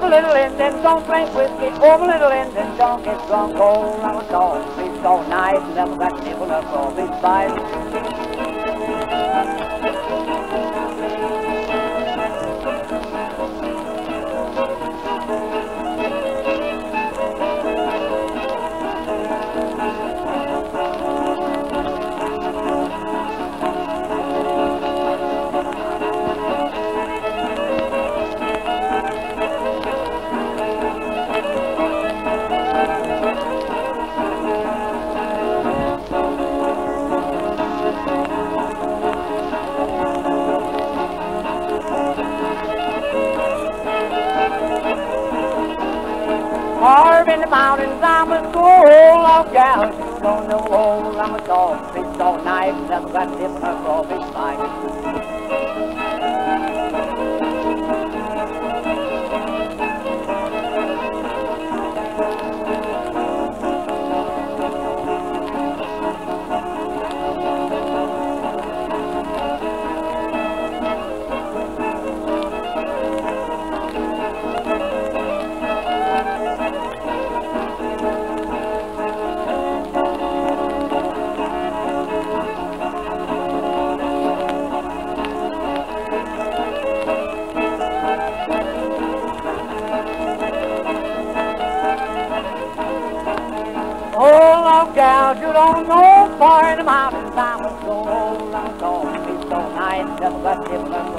little Indian, don't drink whiskey. Over little Indian, don't get drunk. Oh, I'm a dog, he's so nice. Never got nibble up all these bites. Carve in the mountains, I'm a school of gals. You don't know I'm a dog. Big dog knife, never got different for big fight. Gals, you don't know far in the mountains, I'm a so old, I'm a dog. Big dog knife, never got different